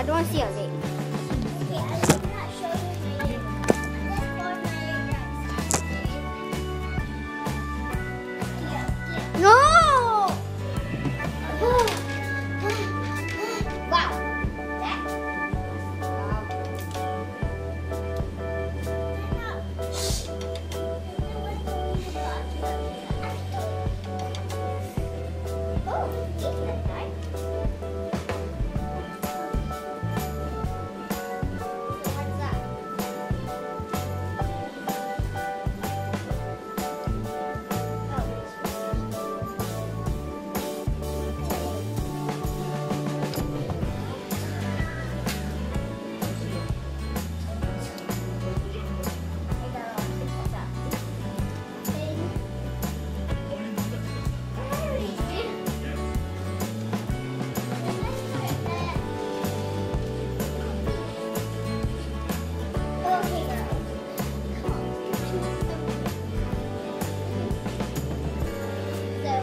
ありますよね。